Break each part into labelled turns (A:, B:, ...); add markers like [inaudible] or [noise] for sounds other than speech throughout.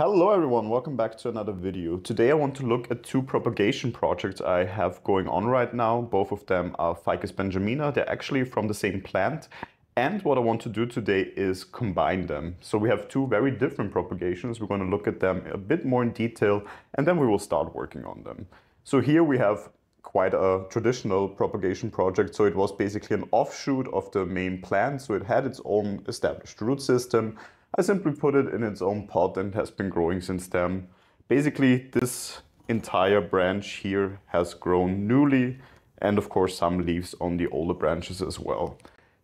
A: Hello everyone, welcome back to another video. Today I want to look at two propagation projects I have going on right now. Both of them are Ficus benjamina. They're actually from the same plant. And what I want to do today is combine them. So we have two very different propagations. We're going to look at them a bit more in detail and then we will start working on them. So here we have quite a traditional propagation project. So it was basically an offshoot of the main plant. So it had its own established root system I simply put it in its own pot and has been growing since then. Basically, this entire branch here has grown newly and of course some leaves on the older branches as well.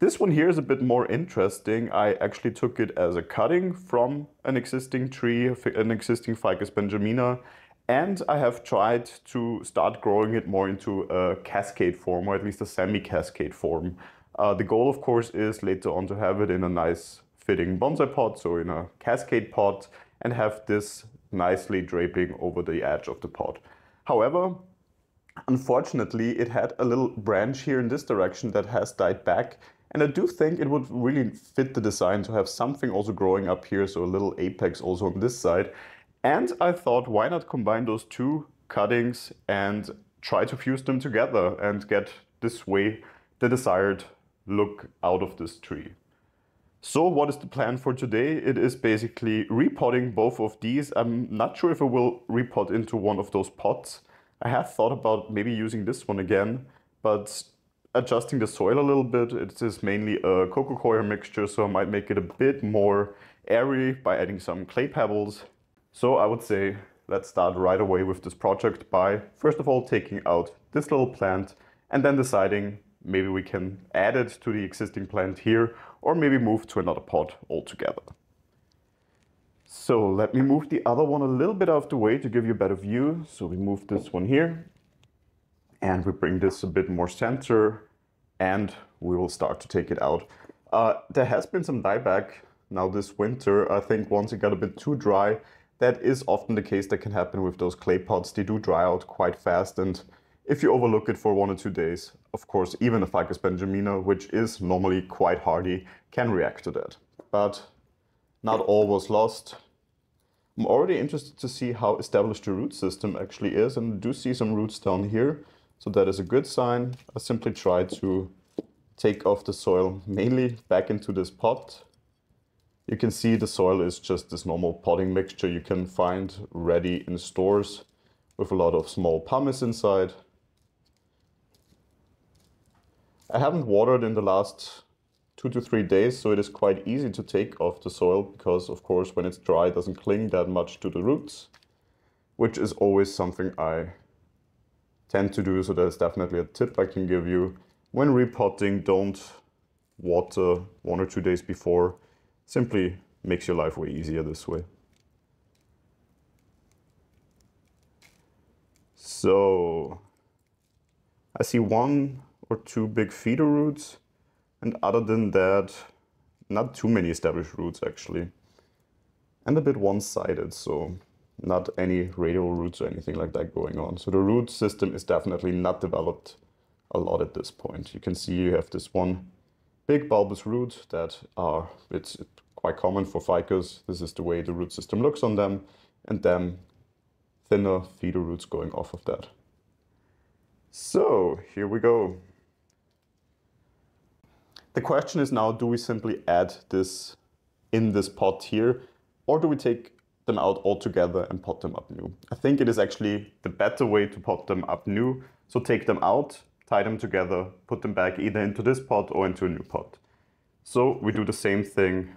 A: This one here is a bit more interesting. I actually took it as a cutting from an existing tree, an existing Ficus benjamina, and I have tried to start growing it more into a cascade form, or at least a semi-cascade form. Uh, the goal, of course, is later on to have it in a nice fitting bonsai pot, so in a cascade pot, and have this nicely draping over the edge of the pot. However, unfortunately, it had a little branch here in this direction that has died back, and I do think it would really fit the design to have something also growing up here, so a little apex also on this side. And I thought, why not combine those two cuttings and try to fuse them together and get this way the desired look out of this tree. So what is the plan for today? It is basically repotting both of these. I'm not sure if I will repot into one of those pots. I have thought about maybe using this one again, but adjusting the soil a little bit. It is mainly a coco coir mixture, so I might make it a bit more airy by adding some clay pebbles. So I would say let's start right away with this project by first of all taking out this little plant and then deciding maybe we can add it to the existing plant here or maybe move to another pot altogether. So let me move the other one a little bit out of the way to give you a better view. So we move this one here and we bring this a bit more center and we will start to take it out. Uh, there has been some dieback now this winter. I think once it got a bit too dry, that is often the case that can happen with those clay pots. They do dry out quite fast and if you overlook it for one or two days, of course, even a Ficus benjamina, which is normally quite hardy, can react to that. But not all was lost. I'm already interested to see how established the root system actually is, and I do see some roots down here, so that is a good sign. I simply try to take off the soil mainly back into this pot. You can see the soil is just this normal potting mixture you can find ready in stores with a lot of small pumice inside. I haven't watered in the last two to three days, so it is quite easy to take off the soil because, of course, when it's dry, it doesn't cling that much to the roots, which is always something I tend to do. So that is definitely a tip I can give you. When repotting, don't water one or two days before. Simply makes your life way easier this way. So I see one or two big feeder roots. And other than that, not too many established roots actually. And a bit one-sided, so not any radial roots or anything like that going on. So the root system is definitely not developed a lot at this point. You can see you have this one big bulbous root that are, it's quite common for ficus. This is the way the root system looks on them. And then thinner feeder roots going off of that. So here we go. The question is now, do we simply add this in this pot here, or do we take them out altogether and pot them up new? I think it is actually the better way to pot them up new. So take them out, tie them together, put them back either into this pot or into a new pot. So we do the same thing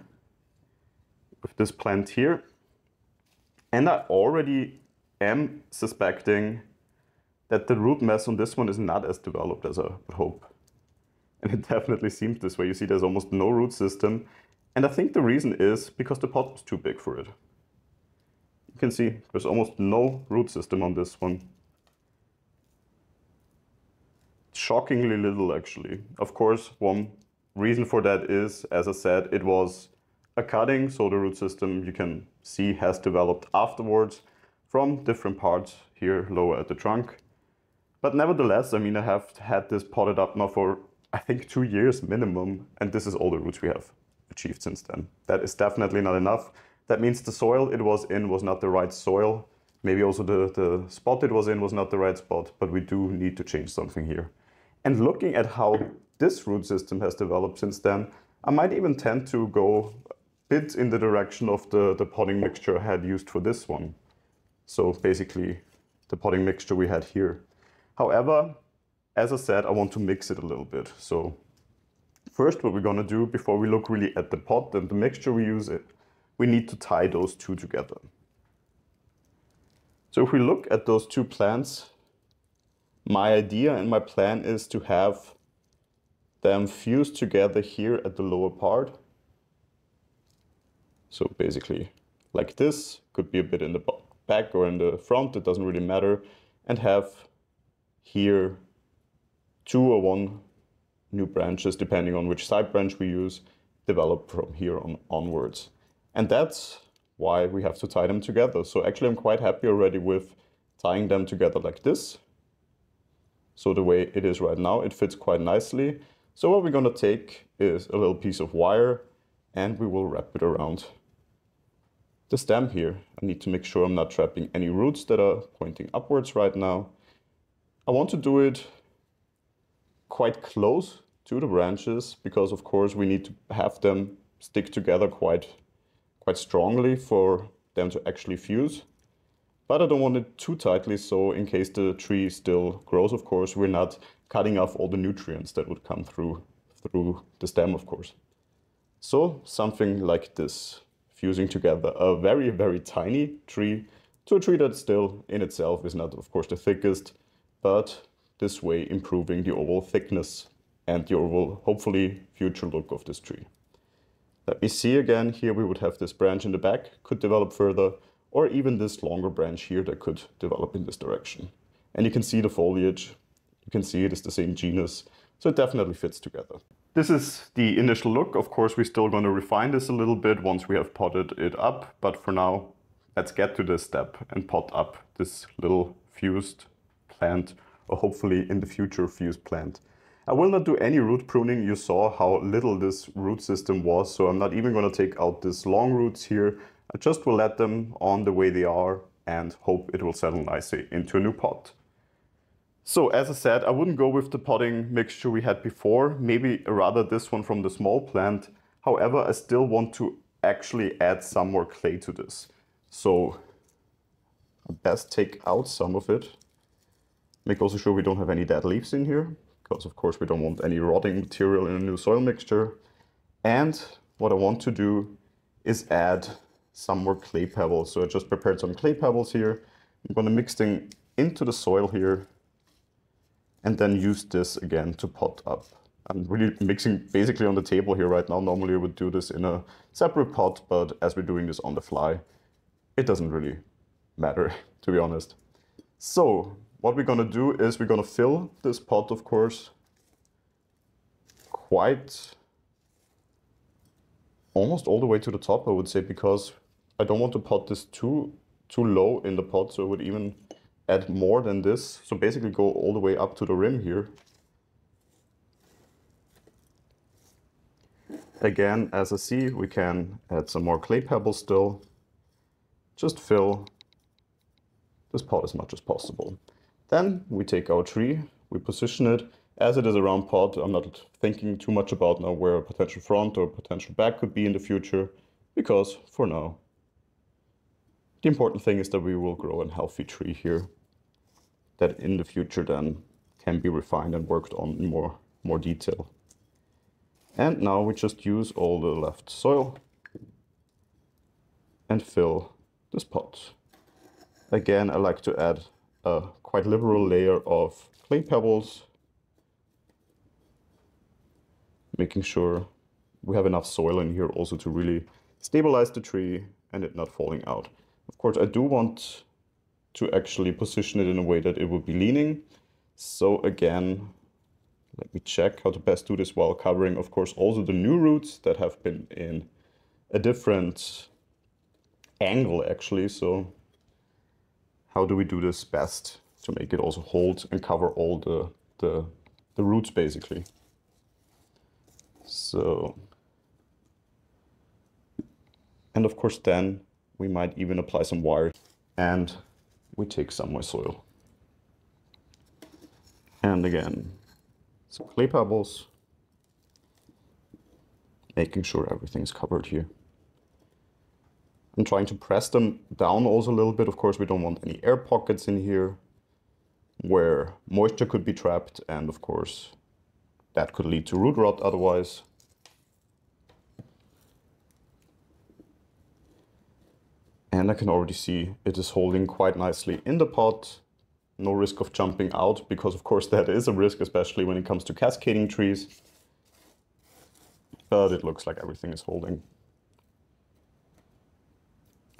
A: with this plant here. And I already am suspecting that the root mass on this one is not as developed as I would hope. And it [laughs] definitely seems this way. You see there's almost no root system. And I think the reason is because the pot was too big for it. You can see there's almost no root system on this one. Shockingly little actually. Of course, one reason for that is, as I said, it was a cutting, so the root system you can see has developed afterwards from different parts here lower at the trunk. But nevertheless, I mean, I have had this potted up now for I think two years minimum, and this is all the roots we have achieved since then. That is definitely not enough. That means the soil it was in was not the right soil. Maybe also the, the spot it was in was not the right spot, but we do need to change something here. And looking at how this root system has developed since then, I might even tend to go a bit in the direction of the, the potting mixture I had used for this one. So basically the potting mixture we had here. However, as I said, I want to mix it a little bit. So first what we're gonna do before we look really at the pot and the mixture we use it, we need to tie those two together. So if we look at those two plants, my idea and my plan is to have them fused together here at the lower part. So basically like this, could be a bit in the back or in the front, it doesn't really matter, and have here two or one new branches, depending on which side branch we use, develop from here on onwards. And that's why we have to tie them together. So actually I'm quite happy already with tying them together like this. So the way it is right now, it fits quite nicely. So what we're gonna take is a little piece of wire and we will wrap it around the stem here. I need to make sure I'm not trapping any roots that are pointing upwards right now. I want to do it quite close to the branches because of course we need to have them stick together quite, quite strongly for them to actually fuse. But I don't want it too tightly so in case the tree still grows of course we're not cutting off all the nutrients that would come through through the stem of course. So something like this fusing together a very, very tiny tree to a tree that still in itself is not, of course, the thickest, but this way improving the overall thickness and the overall, hopefully, future look of this tree. Let me see again, here we would have this branch in the back, could develop further, or even this longer branch here that could develop in this direction. And you can see the foliage, you can see it is the same genus, so it definitely fits together. This is the initial look. Of course, we're still going to refine this a little bit once we have potted it up. But for now, let's get to this step and pot up this little fused plant or hopefully in the future fused plant. I will not do any root pruning. You saw how little this root system was. So I'm not even going to take out these long roots here. I just will let them on the way they are and hope it will settle nicely into a new pot. So as I said, I wouldn't go with the potting mixture we had before, maybe rather this one from the small plant. However, I still want to actually add some more clay to this. So I best take out some of it. Make also sure we don't have any dead leaves in here, because of course we don't want any rotting material in a new soil mixture. And what I want to do is add some more clay pebbles. So I just prepared some clay pebbles here. I'm going to mix them into the soil here and then use this again to pot up. I'm really mixing basically on the table here right now. Normally I would do this in a separate pot, but as we're doing this on the fly, it doesn't really matter, [laughs] to be honest. So what we're gonna do is we're gonna fill this pot, of course, quite almost all the way to the top, I would say, because I don't want to pot this too too low in the pot, so it would even add more than this. So basically go all the way up to the rim here. Again, as I see, we can add some more clay pebbles still. Just fill this pot as much as possible. Then we take our tree, we position it. As it is a round pot, I'm not thinking too much about now where a potential front or a potential back could be in the future, because for now, the important thing is that we will grow a healthy tree here that in the future then can be refined and worked on in more, more detail. And now we just use all the left soil and fill this pot. Again, I like to add a quite liberal layer of clay pebbles, making sure we have enough soil in here also to really stabilize the tree and it not falling out. Of course, I do want to actually position it in a way that it would be leaning. So again, let me check how to best do this while covering, of course, also the new roots that have been in a different angle actually. So how do we do this best to make it also hold and cover all the, the, the roots basically? So, and of course then We might even apply some wire and we take some more soil. And again, some clay pebbles, making sure everything's covered here. I'm trying to press them down also a little bit. Of course, we don't want any air pockets in here where moisture could be trapped. And of course, that could lead to root rot otherwise. And I can already see it is holding quite nicely in the pot. No risk of jumping out because of course [laughs] that is a risk, especially when it comes to cascading trees. But it looks like everything is holding.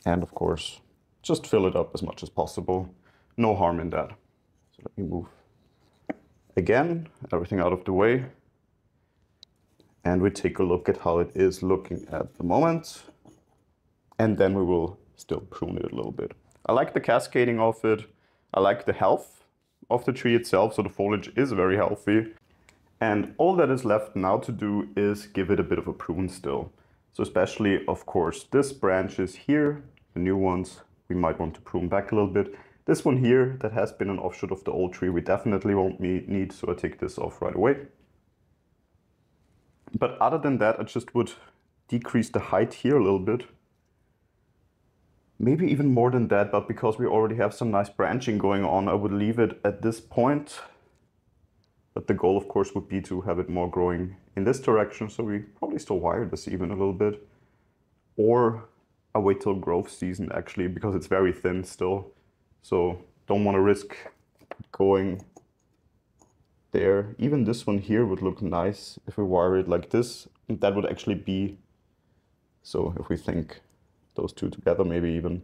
A: And of course, just fill it up as much as possible. No harm in that. So let me move again, everything out of the way. And we take a look at how it is looking at the moment. And then we will still prune it a little bit. I like the cascading of it. I like the health of the tree itself, so the foliage is very healthy. And all that is left now to do is give it a bit of a prune still. So especially, of course, this branch is here the new ones we might want to prune back a little bit. This one here that has been an offshoot of the old tree we definitely won't need, so I take this off right away. But other than that, I just would decrease the height here a little bit. Maybe even more than that, but because we already have some nice branching going on, I would leave it at this point. But the goal, of course, would be to have it more growing in this direction, so we probably still wire this even a little bit. Or I'll wait till growth season actually because it's very thin still. So don't want to risk going there. Even this one here would look nice if we wire it like this. That would actually be, so if we think those two together, maybe even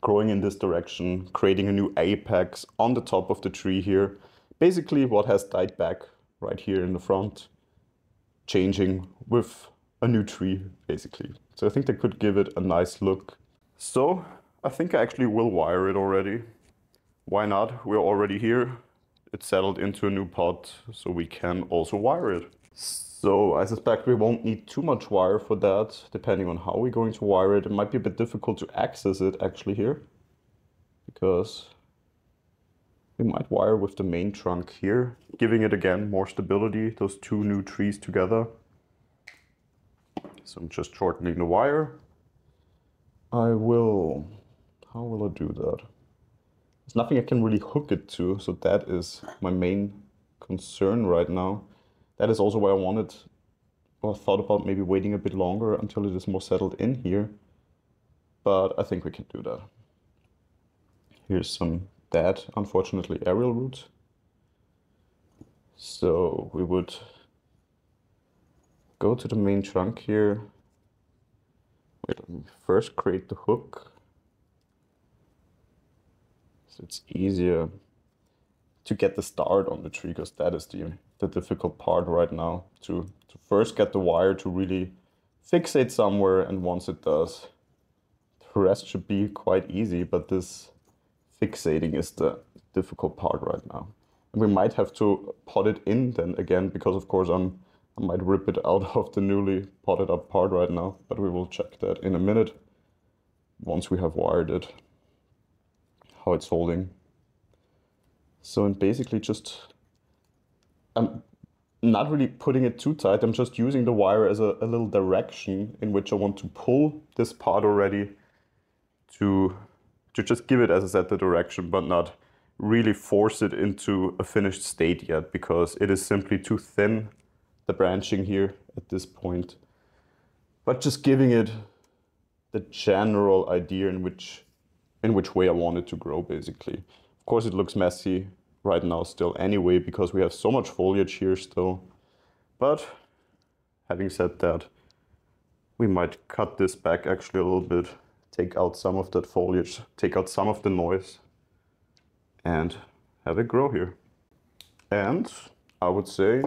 A: growing in this direction, creating a new apex on the top of the tree here. Basically what has died back right here in the front, changing with a new tree, basically. So I think they could give it a nice look. So I think I actually will wire it already. Why not? We're already here. It's settled into a new pot, so we can also wire it. So I suspect we won't need too much wire for that, depending on how we're going to wire it. It might be a bit difficult to access it actually here, because we might wire with the main trunk here, giving it again more stability, those two new trees together. So I'm just shortening the wire. I will, how will I do that? There's nothing I can really hook it to, so that is my main concern right now. That is also why I wanted, or thought about maybe waiting a bit longer until it is more settled in here. But I think we can do that. Here's some dead, unfortunately, aerial roots. So we would go to the main trunk here. Wait, let me first create the hook. So it's easier to get the start on the tree because that is the, the difficult part right now. To, to first get the wire to really fixate somewhere and once it does, the rest should be quite easy, but this fixating is the difficult part right now. And we might have to pot it in then again because of course I'm I might rip it out [laughs] of the newly potted up part right now, but we will check that in a minute once we have wired it, how it's holding. So I'm basically just, I'm not really putting it too tight, I'm just using the wire as a, a little direction in which I want to pull this part already to, to just give it, as I said, the direction, but not really force it into a finished state yet because it is simply too thin the branching here at this point, but just giving it the general idea in which in which way I want it to grow basically. Of course it looks messy right now still anyway because we have so much foliage here still. But having said that, we might cut this back actually a little bit, take out some of that foliage, take out some of the noise and have it grow here. And I would say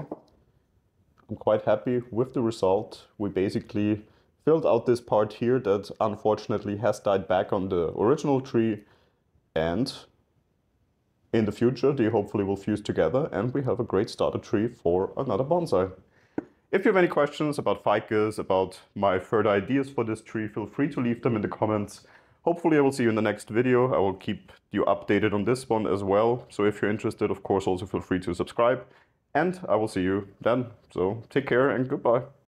A: I'm quite happy with the result. We basically filled out this part here that unfortunately has died back on the original tree and in the future they hopefully will fuse together and we have a great starter tree for another bonsai. If you have any questions about ficus, about my further ideas for this tree, feel free to leave them in the comments. Hopefully I will see you in the next video. I will keep you updated on this one as well. So if you're interested, of course, also feel free to subscribe and I will see you then. So take care and goodbye.